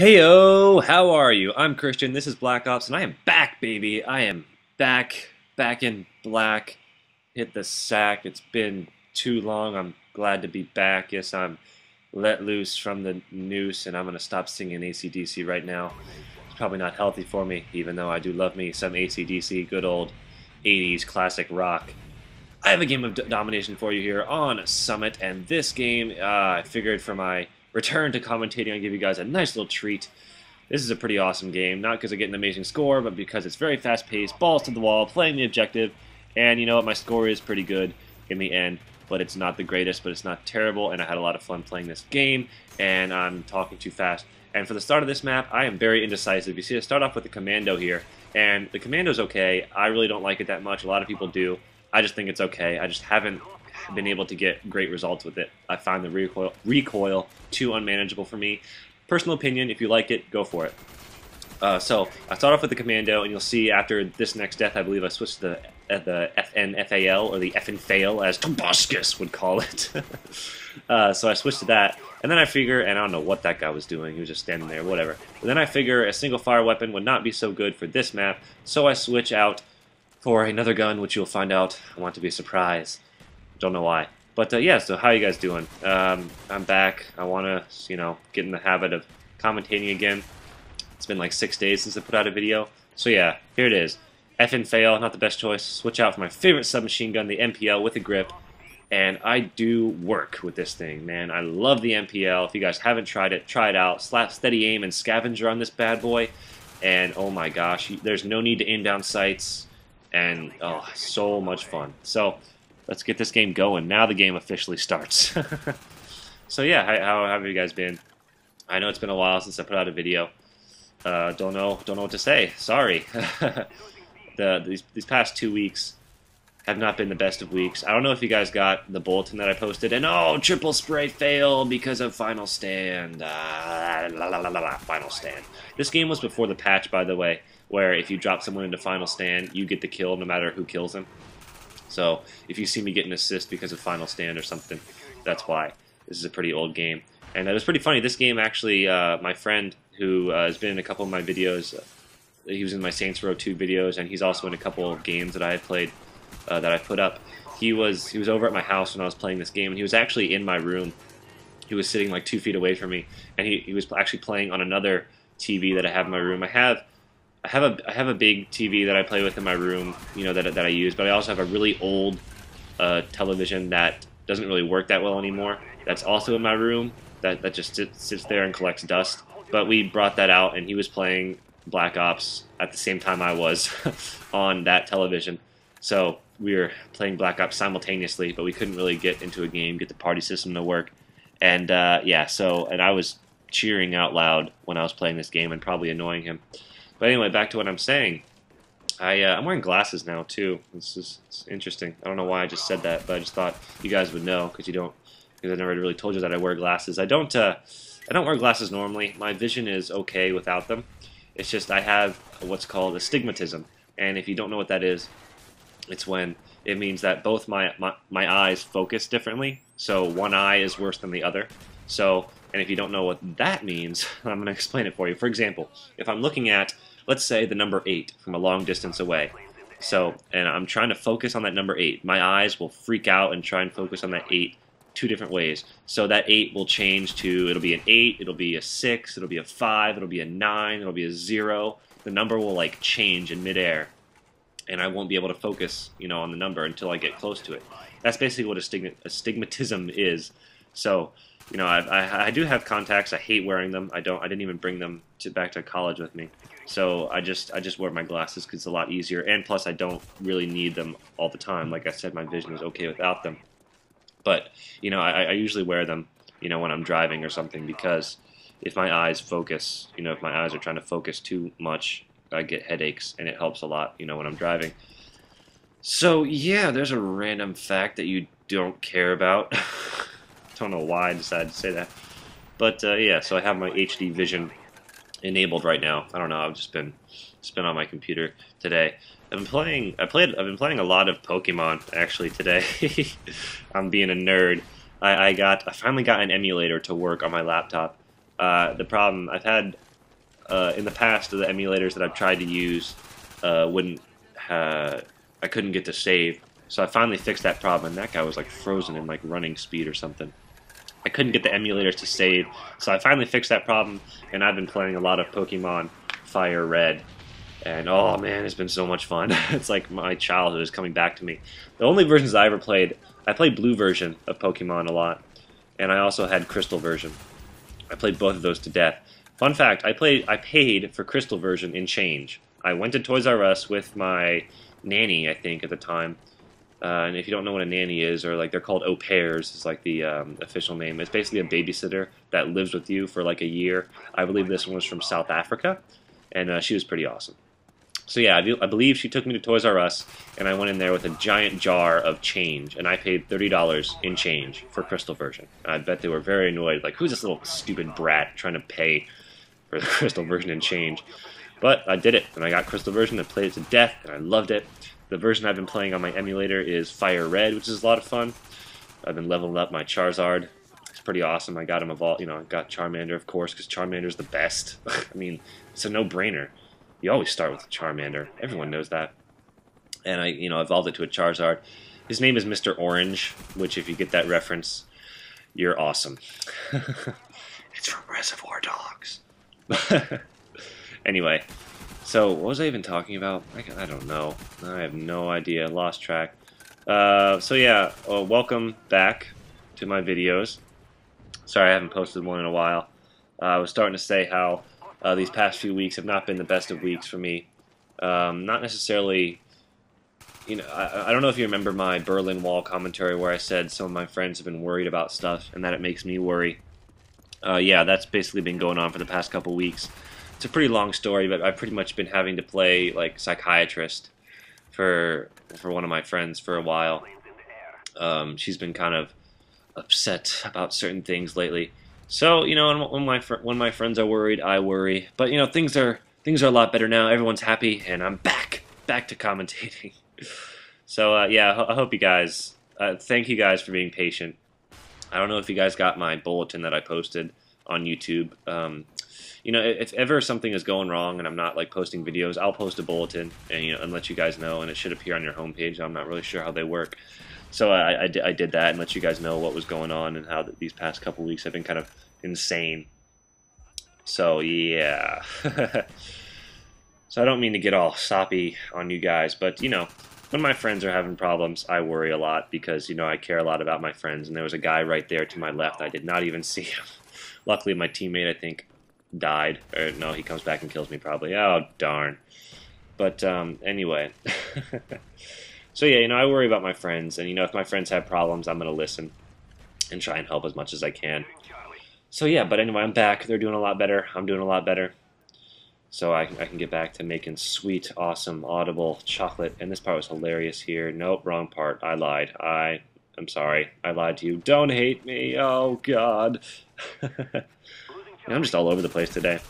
Heyo, how are you? I'm Christian, this is Black Ops, and I am back, baby. I am back, back in black. Hit the sack. It's been too long. I'm glad to be back. Yes, I'm let loose from the noose, and I'm to stop singing ACDC right now. It's probably not healthy for me, even though I do love me some ACDC, good old 80s classic rock. I have a game of domination for you here on Summit, and this game, uh, I figured for my return to commentating, I'll give you guys a nice little treat. This is a pretty awesome game, not because I get an amazing score, but because it's very fast-paced, balls to the wall, playing the objective, and you know what, my score is pretty good in the end, but it's not the greatest, but it's not terrible, and I had a lot of fun playing this game, and I'm talking too fast. And for the start of this map, I am very indecisive. You see, I start off with the Commando here, and the Commando's okay. I really don't like it that much. A lot of people do. I just think it's okay. I just haven't been able to get great results with it. I find the recoil, recoil too unmanageable for me. Personal opinion, if you like it, go for it. Uh, so I start off with the Commando, and you'll see after this next death, I believe I switched to the, uh, the FNFAL, or the FN fail, as Tobuscus would call it. uh, so I switched to that, and then I figure, and I don't know what that guy was doing, he was just standing there, whatever. But then I figure a single fire weapon would not be so good for this map, so I switch out for another gun, which you'll find out I want to be a surprise. Don't know why. But uh, yeah, so how you guys doing? Um, I'm back. I want to, you know, get in the habit of commentating again. It's been like six days since I put out a video. So yeah, here it is. F and fail, not the best choice. Switch out for my favorite submachine gun, the MPL with a grip. And I do work with this thing, man. I love the MPL. If you guys haven't tried it, try it out. Slap steady aim and scavenger on this bad boy. And oh my gosh, there's no need to aim down sights. And oh, so much fun. So let's get this game going. Now the game officially starts. so yeah, how, how, have you guys been? I know it's been a while since I put out a video. Uh, don't know, don't know what to say. Sorry. the these these past two weeks have not been the best of weeks. I don't know if you guys got the bulletin that I posted, and oh, triple spray failed because of Final Stand. Uh, la, la, la, final Stand. This game was before the patch, by the way, where if you drop someone into Final Stand, you get the kill no matter who kills them. So if you see me get an assist because of Final Stand or something, that's why. This is a pretty old game. And it was pretty funny. This game actually, uh, my friend who uh, has been in a couple of my videos, uh, he was in my Saints Row 2 videos, and he's also in a couple of games that I have played uh, that I put up. He was he was over at my house when I was playing this game, and he was actually in my room. He was sitting like two feet away from me, and he, he was actually playing on another TV that I have in my room. I have I have a I have a big TV that I play with in my room, you know that that I use, but I also have a really old uh, television that doesn't really work that well anymore. That's also in my room. That that just sits, sits there and collects dust. But we brought that out, and he was playing Black Ops at the same time I was on that television. So we were playing Black Ops simultaneously, but we couldn't really get into a game, get the party system to work. And uh, yeah, so and I was cheering out loud when I was playing this game and probably annoying him. But anyway, back to what I'm saying. I, uh, I'm wearing glasses now too. This is interesting. I don't know why I just said that, but I just thought you guys would know because you don't. Because I never really told you that I wear glasses. I don't. Uh, I don't wear glasses normally. My vision is okay without them. It's just I have what's called astigmatism, and if you don't know what that is, it's when it means that both my, my, my eyes focus differently. So one eye is worse than the other. So, and if you don't know what that means, I'm going to explain it for you. For example, if I'm looking at let's say the number 8 from a long distance away. So, and I'm trying to focus on that number 8. My eyes will freak out and try and focus on that 8 two different ways. So that 8 will change to, it'll be an 8, it'll be a 6, it'll be a 5, it'll be a 9, it'll be a 0. The number will like change in midair. And I won't be able to focus, you know, on the number until I get close to it. That's basically what a astigmatism is. So, you know, I, I, I do have contacts. I hate wearing them. I don't. I didn't even bring them to, back to college with me. So I just I just wear my glasses because it's a lot easier, and plus I don't really need them all the time. Like I said, my vision is okay without them. But you know, I, I usually wear them, you know, when I'm driving or something because if my eyes focus, you know, if my eyes are trying to focus too much, I get headaches, and it helps a lot, you know, when I'm driving. So yeah, there's a random fact that you don't care about. don't know why I decided to say that. But uh, yeah, so I have my HD vision enabled right now. I don't know. I've just been just been on my computer today. I've been playing. I played. I've been playing a lot of Pokemon actually today. I'm being a nerd. I, I, got. I finally got an emulator to work on my laptop. Uh, the problem I've had uh, in the past, of the emulators that I've tried to use uh, wouldn't. Uh, I couldn't get to save, so I finally fixed that problem. And that guy was like frozen in like running speed or something. I couldn't get the emulators to save, so I finally fixed that problem. And I've been playing a lot of Pokemon Fire Red, and oh man, it's been so much fun. it's like my childhood is coming back to me. The only versions I ever played, I played Blue version of Pokemon a lot, and I also had Crystal version. I played both of those to death. Fun fact: I played, I paid for Crystal version in change. I went to Toys R Us with my nanny, I think, at the time. Uh, and if you don't know what a nanny is, or like they're called au pairs, is like the um, official name. It's basically a babysitter that lives with you for like a year. I believe this one was from South Africa, and uh, she was pretty awesome. So yeah, I, do, I, believe she took me to Toys R Us, and I went in there with a giant jar of change, and I paid thirty dollars in change for Crystal version. I bet they were very annoyed, like who's this little stupid brat trying to pay for the Crystal version in change? But I did it, and I got Crystal version and played it to death, and I loved it. The version I've been playing on my emulator is Fire Red, which is a lot of fun. I've been leveling up my Charizard. It's pretty awesome. I got him evolved, you know, I got Charmander, of course, because Charmander's the best. I mean, it's a no-brainer. You always start with a Charmander. Everyone knows that. And I, you know, evolved it to a Charizard. His name is Mr. Orange, which, if you get that reference, you're awesome. it's from Reservoir Dogs. anyway, so what was I even talking about? I, I don't know. I have no idea. Lost track. Uh, so yeah, well, welcome back to my videos. Sorry I haven't posted one in a while. Uh, I was starting to say how uh, these past few weeks have not been the best of weeks for me. Um, not necessarily, you know, I, I, don't know if you remember my Berlin Wall commentary where I said some of my friends have been worried about stuff and that it makes me worry. Uh, yeah, that's basically been going on for the past couple weeks. It's a pretty long story, but I've pretty much been having to play like psychiatrist for for one of my friends for a while. Um, she's been kind of upset about certain things lately. So you know, when my when my friends are worried, I worry. But you know, things are things are a lot better now. Everyone's happy, and I'm back back to commentating. so uh, yeah, I hope you guys. Uh, thank you guys for being patient. I don't know if you guys got my bulletin that I posted on YouTube. Um, you know, if ever something is going wrong and I'm not like posting videos, I'll post a bulletin and you know and let you guys know, and it should appear on your homepage. I'm not really sure how they work. So I, I, I, did that and let you guys know what was going on and how these past couple weeks have been kind of insane. So yeah. so I don't mean to get all soppy on you guys, but you know, when my friends are having problems, I worry a lot because you know I care a lot about my friends. And there was a guy right there to my left. I did not even see him. Luckily, my teammate I think died. Or no, he comes back and kills me probably. Oh darn. But um, anyway. So yeah, you know, I worry about my friends, and you know, if my friends have problems, I'm gonna listen and try and help as much as I can. So yeah, but anyway, I'm back. They're doing a lot better. I'm doing a lot better. So I, I can get back to making sweet, awesome, audible chocolate. And this part was hilarious here. Nope, wrong part. I lied. I I'm sorry. I lied to you. Don't hate me. Oh God. I'm just all over the place today.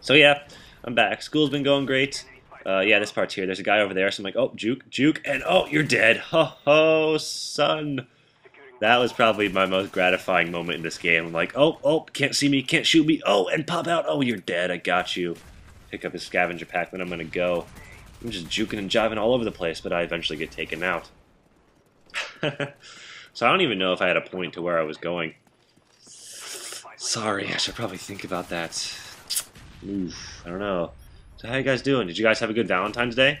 So yeah, I'm back. School's been going great. Uh, yeah, this part's here. There's a guy over there, so I'm like, oh, juke, juke, and oh, you're dead. Ho ho, son. That was probably my most gratifying moment in this game. I'm like, oh, oh, can't see me, can't shoot me. Oh, and pop out. Oh, you're dead. I got you. Pick up his scavenger pack, then I'm going to go. I'm just juking and jiving all over the place, but I eventually get taken out. so I don't even know if I had a point to where I was going. Sorry, I should probably think about that. Oof, I don't know. So how you guys doing? Did you guys have a good Valentine's Day?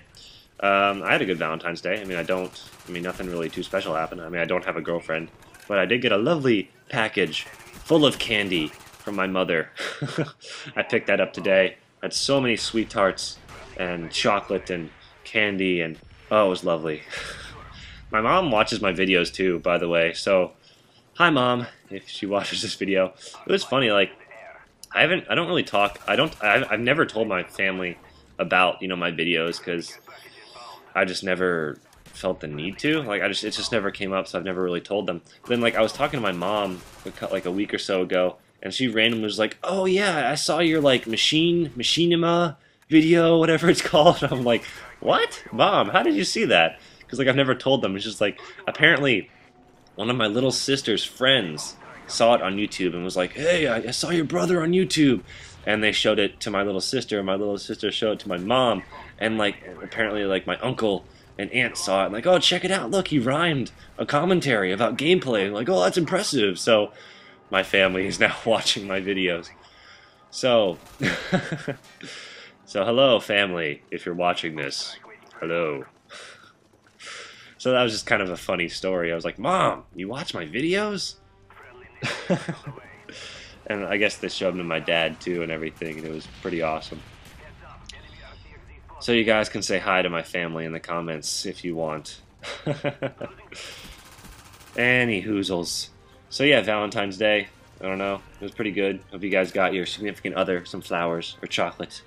Um, I had a good Valentine's Day. I mean, I don't. I mean, nothing really too special happened. I mean, I don't have a girlfriend, but I did get a lovely package full of candy from my mother. I picked that up today. I had so many SweeTarts and chocolate and candy, and oh, it was lovely. my mom watches my videos too, by the way. So, hi, mom, if she watches this video. It was funny, like I haven't. I don't really talk. I don't. I've, I've never told my family about you know my videos because I just never felt the need to. Like I just it just never came up, so I've never really told them. But then like I was talking to my mom like a week or so ago, and she randomly was like, "Oh yeah, I saw your like machine machinima video, whatever it's called." And I'm like, "What, mom? How did you see that?" Because like I've never told them. It's just like apparently one of my little sister's friends saw it on YouTube and was like, "Hey, I, I saw your brother on YouTube," and they showed it to my little sister. And my little sister showed it to my mom, and like apparently like my uncle and aunt saw it and like, oh, check it out! Look, he rhymed a commentary about gameplay. like, oh, that's impressive. So my family is now watching my videos. So, so hello, family, if you're watching this. Hello. So that was just kind of a funny story. I was like, Mom, you watch my videos? and I guess they showed them to my dad too and everything, and it was pretty awesome. So you guys can say hi to my family in the comments if you want. Any hoozles. So yeah, Valentine's Day. I don't know. It was pretty good. Hope you guys got your significant other some flowers or chocolate.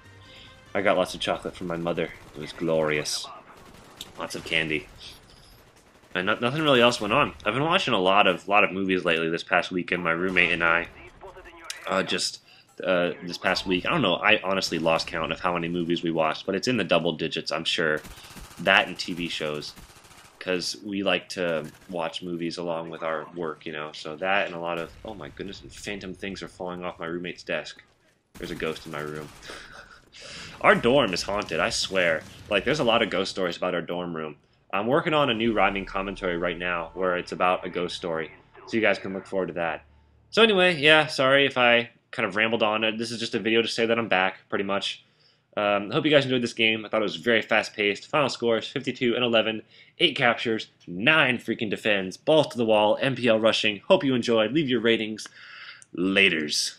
I got lots of chocolate from my mother. It was glorious. Lots of candy. And no, nothing really else went on. I've been watching a lot of lot of movies lately. This past weekend, my roommate and I uh, just uh, this past week. I don't know. I honestly lost count of how many movies we watched, but it's in the double digits. I'm sure. That and TV shows, because we like to watch movies along with our work, you know. So that and a lot of oh my goodness, and phantom things are falling off my roommate's desk. There's a ghost in my room. our dorm is haunted. I swear. Like there's a lot of ghost stories about our dorm room. I'm working on a new rhyming commentary right now where it's about a ghost story. So you guys can look forward to that. So anyway, yeah, sorry if I kind of rambled on it. This is just a video to say that I'm back, pretty much. Um, I hope you guys enjoyed this game. I thought it was very fast-paced. Final scores, 52 and 11. 8 captures, 9 freaking defends. Balls to the wall, MPL rushing. Hope you enjoyed. Leave your ratings. Laters.